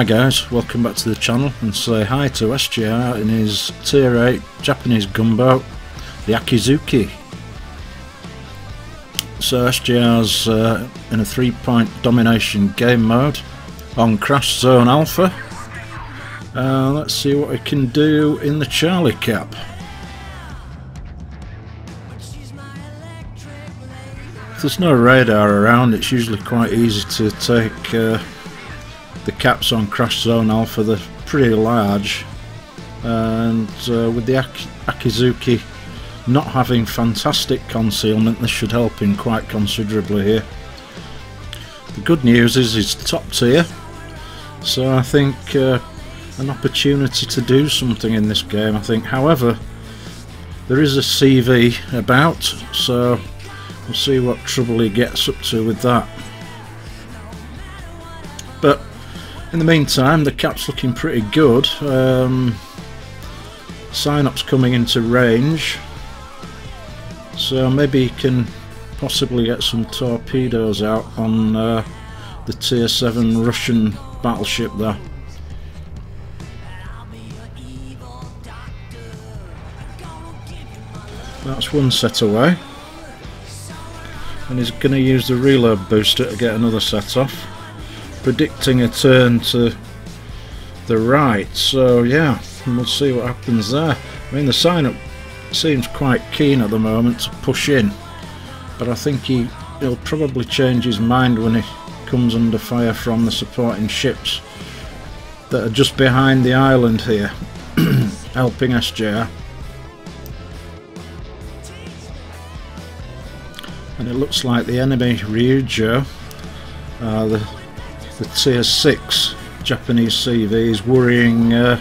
Hi guys, welcome back to the channel and say hi to SJR in his tier 8 Japanese gunboat, the Akizuki. So SJR's uh, in a 3 point domination game mode on Crash Zone Alpha. Uh, let's see what we can do in the Charlie Cap. If there's no radar around it's usually quite easy to take uh, the caps on Crash Zone Alpha, they're pretty large. And uh, with the Ak Akizuki not having fantastic concealment, this should help him quite considerably here. The good news is he's top tier, so I think uh, an opportunity to do something in this game. I think, however, there is a CV about, so we'll see what trouble he gets up to with that. In the meantime, the cap's looking pretty good. Um, Sinop's coming into range. So maybe he can possibly get some torpedoes out on uh, the tier 7 Russian battleship there. That's one set away. And he's going to use the reload booster to get another set off predicting a turn to the right. So yeah we'll see what happens there. I mean the Sinop seems quite keen at the moment to push in but I think he, he'll probably change his mind when he comes under fire from the supporting ships that are just behind the island here helping SGR and it looks like the enemy Ryujo uh, the the tier 6 Japanese CV is worrying uh,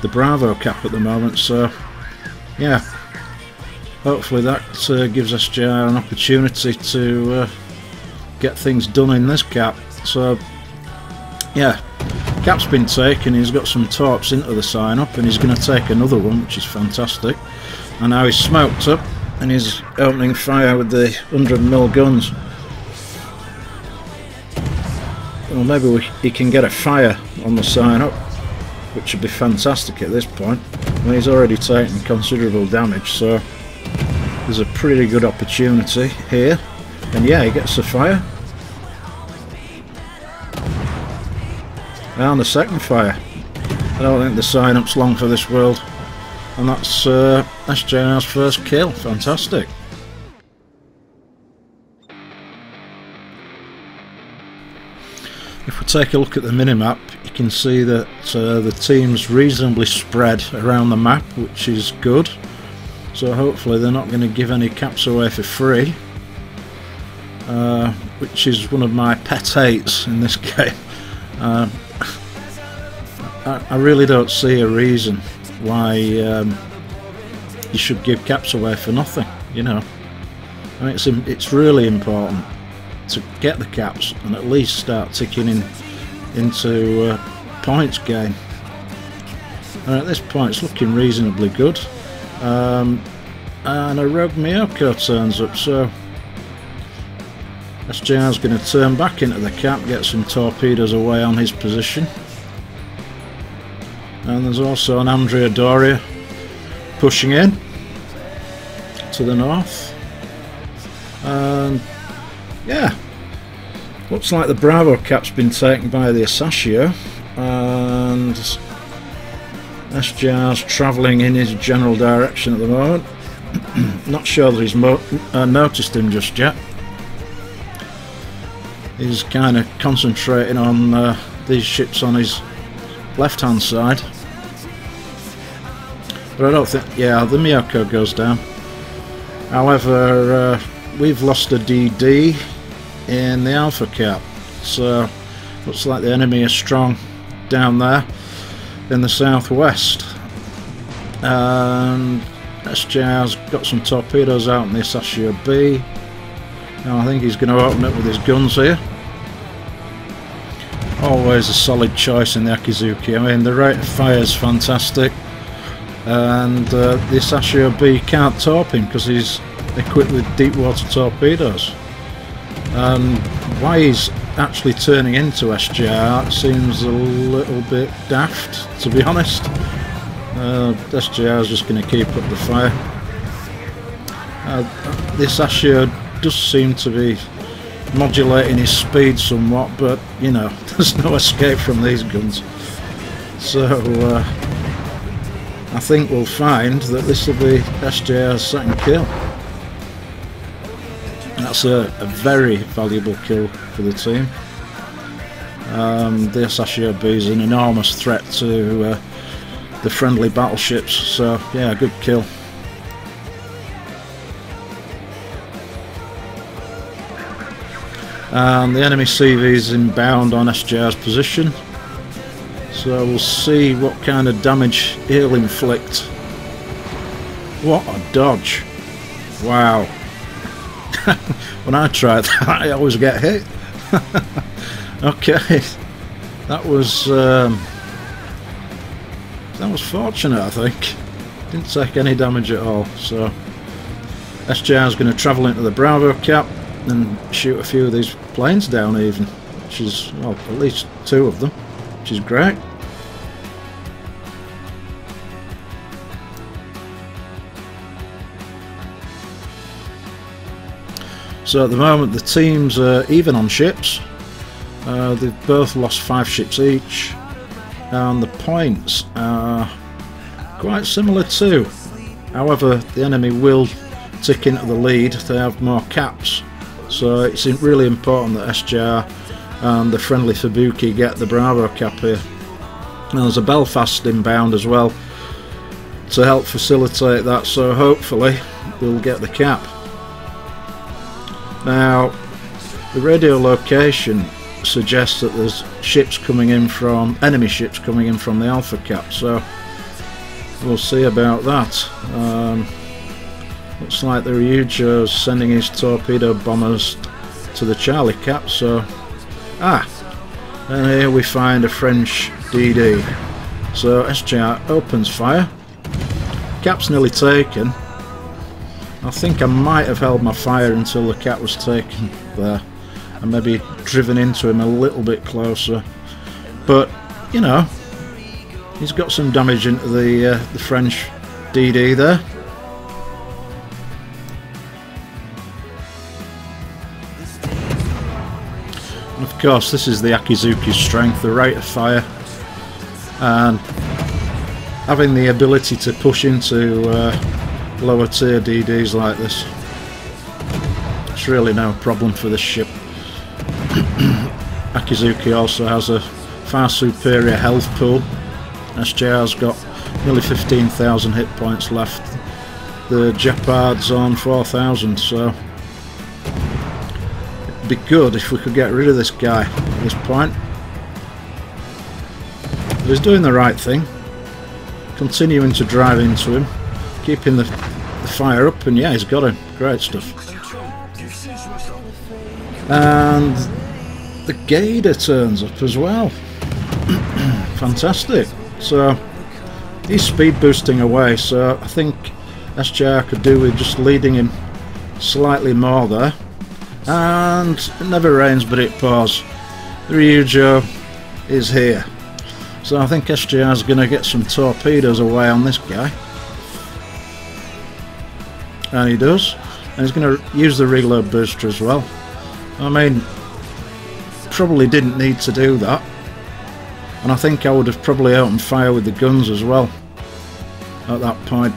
the Bravo cap at the moment so yeah. Hopefully that uh, gives SJR an opportunity to uh, get things done in this cap. So yeah cap's been taken he's got some torps into the Sinop and he's going to take another one which is fantastic. And now he's smoked up and he's opening fire with the 100mm guns well, maybe we, he can get a fire on the Sinop, which would be fantastic at this point. When he's already taken considerable damage, so there's a pretty good opportunity here. And yeah, he gets the fire. And the second fire. I don't think the Sinop's long for this world. And that's uh, SJR's first kill. Fantastic. Take a look at the minimap, you can see that uh, the team's reasonably spread around the map, which is good. So hopefully they're not going to give any caps away for free. Uh, which is one of my pet hates in this game. Uh, I, really don't see a reason why um, you should give caps away for nothing, you know. I mean, it's, it's really important to get the caps and at least start ticking in into uh, points gain. And at this point it's looking reasonably good. Um, and a Rogue Myoko turns up so SJR's going to turn back into the cap, get some torpedoes away on his position. And there's also an Andrea Doria pushing in to the north. And yeah, looks like the Bravo cap's been taken by the Asashio and SJR's travelling in his general direction at the moment. Not sure that he's uh, noticed him just yet. He's kind of concentrating on uh, these ships on his left hand side. But I don't think, yeah, the Myoko goes down. However, uh, we've lost a DD in the Alpha Cap. So looks like the enemy is strong down there in the southwest. And SJR's got some torpedoes out in the Asashio B. Now I think he's going to open it with his guns here. Always a solid choice in the Akizuki. I mean the rate of fire is fantastic. And uh, the Asashio B can't top him because he's equipped with deep water torpedoes. Um, why he's actually turning into SJR seems a little bit daft, to be honest. Uh, is just going to keep up the fire. Uh, this Asashio does seem to be modulating his speed somewhat, but you know, there's no escape from these guns. So uh, I think we'll find that this will be SJR's second kill. That's a, a very valuable kill for the team. Um, the Asashio B is an enormous threat to uh, the friendly battleships, so yeah, good kill. And the enemy CV is inbound on SJR's position. So we'll see what kind of damage he'll inflict. What a dodge. Wow. when I try that, I always get hit. okay, that was um, that was fortunate, I think. Didn't take any damage at all. So SJR is going to travel into the Bravo cap and shoot a few of these planes down, even, which is well, at least two of them, which is great. So at the moment the teams are even on ships. Uh, they've both lost five ships each. And the points are quite similar too. However, the enemy will tick into the lead. They have more caps. So it's really important that SJR and the friendly Fubuki get the Bravo cap here. And there's a Belfast inbound as well to help facilitate that. So hopefully we'll get the cap. Now, the radio location suggests that there's ships coming in from, enemy ships coming in from the Alpha Cap, so we'll see about that. Um, looks like the Ryujo's sending his torpedo bombers to the Charlie Cap, so... Ah! And here we find a French DD. So SJR opens fire. Cap's nearly taken. I think I might have held my fire until the cat was taken there. And maybe driven into him a little bit closer. But you know he's got some damage into the uh, the French DD there. And of course this is the Akizuki's strength the rate of fire. And having the ability to push into uh, lower tier DDs like this. It's really no problem for this ship. Akizuki also has a far superior health pool. SJR's got nearly 15,000 hit points left. The Guépard's on 4,000, so it'd be good if we could get rid of this guy at this point. But he's doing the right thing, continuing to drive into him, keeping the fire up and yeah he's got him great stuff. And the Gator turns up as well. Fantastic. So he's speed boosting away so I think SJR could do with just leading him slightly more there. And it never rains but it pours. The Ryujo is here. So I think SJR is going to get some torpedoes away on this guy and he does. And he's going to use the reload booster as well. I mean probably didn't need to do that. And I think I would have probably opened fire with the guns as well at that point.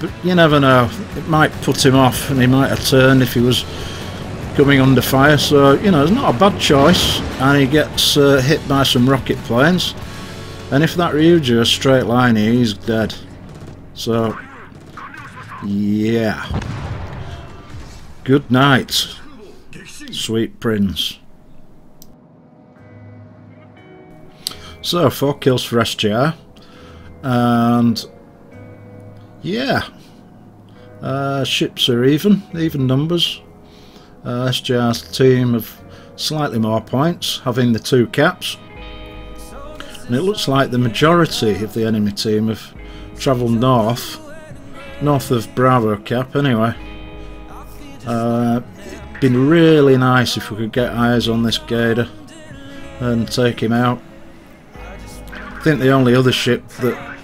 But you never know. It might put him off and he might have turned if he was coming under fire. So you know it's not a bad choice. And he gets uh, hit by some rocket planes. And if that Ryujo is straight line he's dead. So yeah. Good night, sweet prince. So, four kills for SJR. And, yeah. Uh, ships are even, even numbers. Uh, SJR's team have slightly more points, having the two caps. And it looks like the majority of the enemy team have travelled north north of Bravo Cap anyway. Uh, been really nice if we could get eyes on this Gator and take him out. I think the only other ship that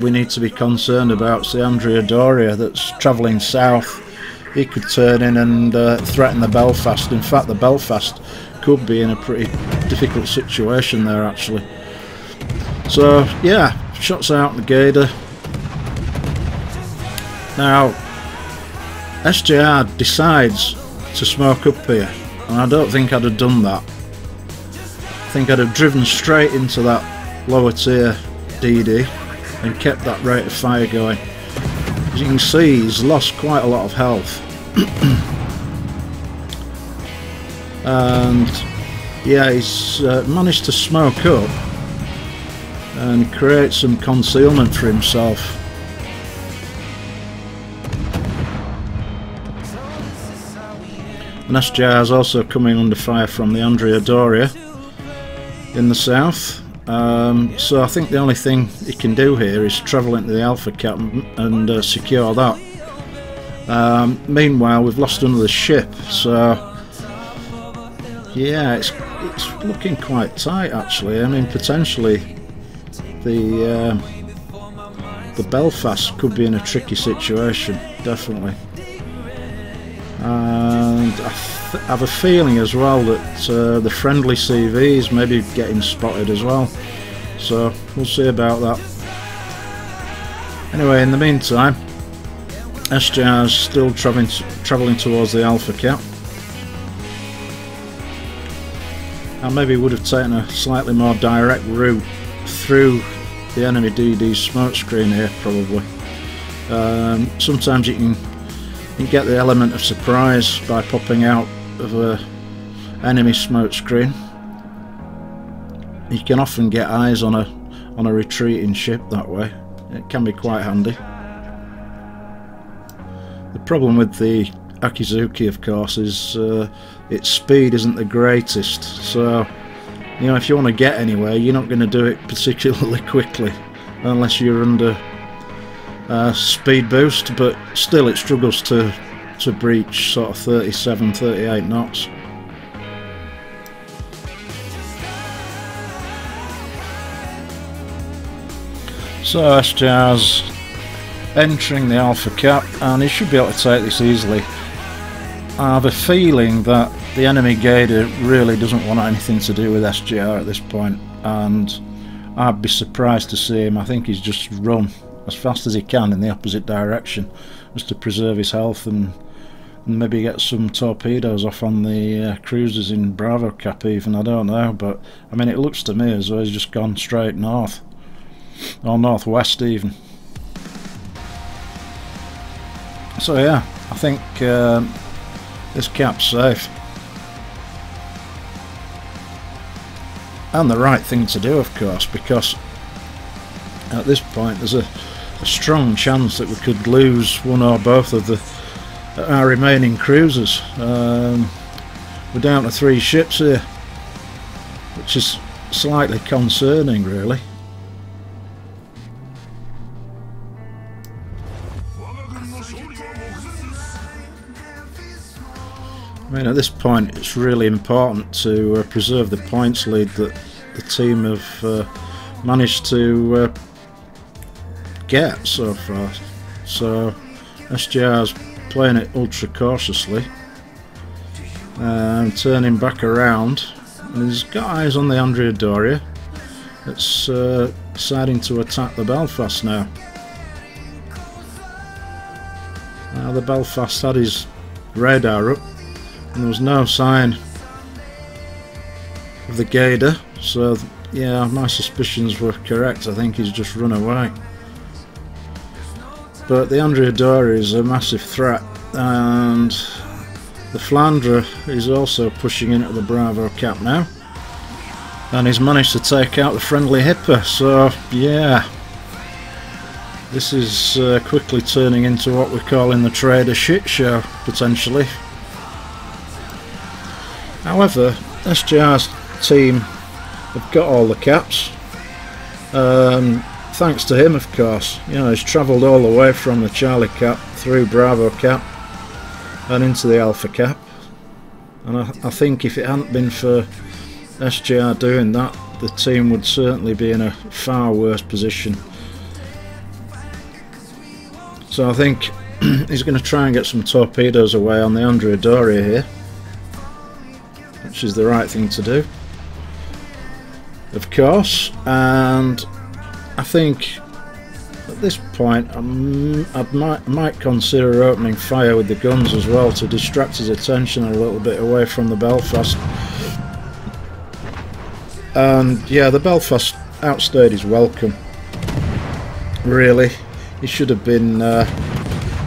we need to be concerned about is the Andrea Doria that's travelling south. He could turn in and uh, threaten the Belfast. In fact, the Belfast could be in a pretty difficult situation there actually. So yeah, shots out the Gator. Now SJR decides to smoke up here and I don't think I'd have done that. I think I'd have driven straight into that lower tier DD and kept that rate of fire going. As you can see he's lost quite a lot of health. and yeah he's uh, managed to smoke up and create some concealment for himself SJR is also coming under fire from the Andrea Doria in the south um, so I think the only thing he can do here is travel into the Alpha Cap and uh, secure that um, meanwhile we've lost another ship so yeah, it's it's looking quite tight actually. I mean, potentially the uh, the Belfast could be in a tricky situation, definitely. And I have a feeling as well that uh, the friendly CVs may be getting spotted as well. So we'll see about that. Anyway, in the meantime, SJR is still travelling travelling towards the Alpha Cap. I maybe would have taken a slightly more direct route through the enemy DD smoke screen here probably. Um, sometimes you can, you get the element of surprise by popping out of a enemy smoke screen. You can often get eyes on a on a retreating ship that way. It can be quite handy. The problem with the Akizuki of course is uh, its speed isn't the greatest so you know if you want to get anywhere you're not going to do it particularly quickly unless you're under uh, speed boost but still it struggles to to breach sort of 37 38 knots. So SJR's entering the Alpha Cap and he should be able to take this easily. I have a feeling that the enemy Gator really doesn't want anything to do with SJR at this point and I'd be surprised to see him. I think he's just run as fast as he can in the opposite direction just to preserve his health and, and maybe get some torpedoes off on the uh, cruisers in Bravo Cap even, I don't know but I mean it looks to me as though he's just gone straight north or northwest even. So yeah, I think um, this cap's safe. And the right thing to do, of course, because at this point there's a, a strong chance that we could lose one or both of the our remaining cruisers. Um, we're down to three ships here, which is slightly concerning, really. I mean, at this point, it's really important to uh, preserve the points lead that the team have uh, managed to uh, get so far. So, SJR's playing it ultra cautiously and turning back around. And he's got eyes on the Andrea Doria. It's uh, deciding to attack the Belfast now. Now the Belfast had his radar up and there was no sign of the Gator so yeah my suspicions were correct I think he's just run away but the Andrea Doria is a massive threat and the Flandre is also pushing into the Bravo cap now. And he's managed to take out the friendly Hipper so yeah. This is uh, quickly turning into what we're calling the trade trader shit show potentially. However, SJR's team have got all the caps. Um, thanks to him, of course. You know, he's travelled all the way from the Charlie Cap through Bravo Cap and into the Alpha Cap. And I, I think if it hadn't been for SJR doing that, the team would certainly be in a far worse position. So I think he's going to try and get some torpedoes away on the Andrea Doria here, which is the right thing to do, of course. And I think at this point I might, might consider opening fire with the guns as well to distract his attention a little bit away from the Belfast. And yeah, the Belfast outstayed his welcome. Really, he should have been uh,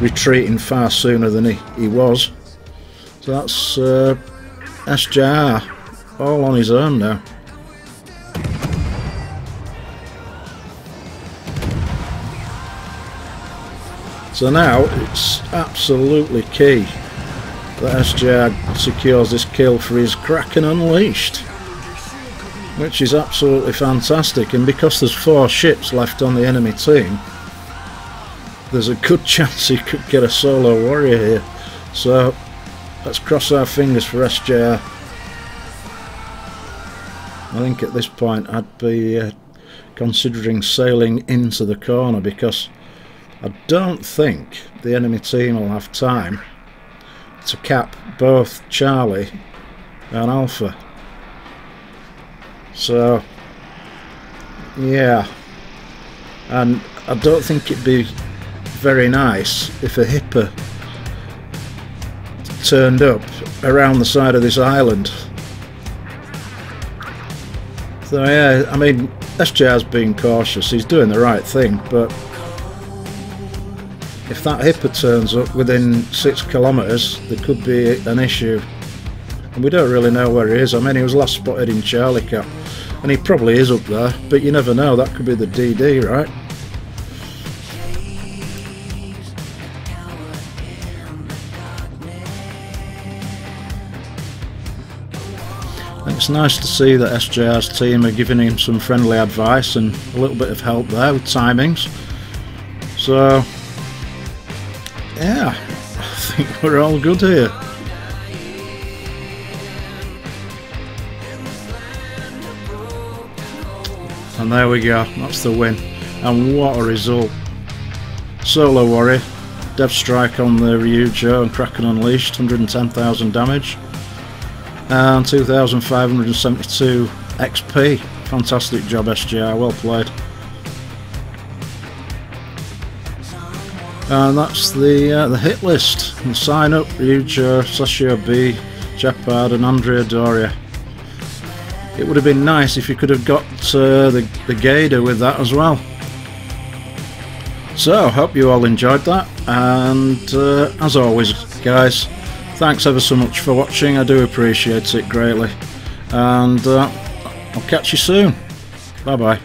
retreating far sooner than he, he was. So that's uh, SJR all on his own now. So now it's absolutely key that SJR secures this kill for his Kraken Unleashed which is absolutely fantastic. And because there's four ships left on the enemy team there's a good chance he could get a solo warrior here. So let's cross our fingers for SJR I think at this point I'd be uh, considering sailing into the corner because I don't think the enemy team will have time to cap both Charlie and Alpha so, yeah. And I don't think it'd be very nice if a hipper turned up around the side of this island. So yeah, I mean, SJR's being cautious, he's doing the right thing, but if that hipper turns up within six kilometres, there could be an issue. And we don't really know where he is. I mean, he was last spotted in Charlie Cap. And he probably is up there, but you never know, that could be the DD, right? It's nice to see that SJR's team are giving him some friendly advice and a little bit of help there with timings. So, think we're all good here. And there we go, that's the win. And what a result. Solo Warrior, Dev Strike on the Ryujo and Kraken Unleashed, 110,000 damage. And 2,572 XP. Fantastic job SJR, well played. And that's the uh, the hit list. And Sinop Ryujo, Asashio B, Guépard and Andrea Doria. It would have been nice if you could have got uh, the, the Gator with that as well. So, hope you all enjoyed that, and uh, as always, guys, thanks ever so much for watching, I do appreciate it greatly, and uh, I'll catch you soon. Bye bye.